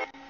you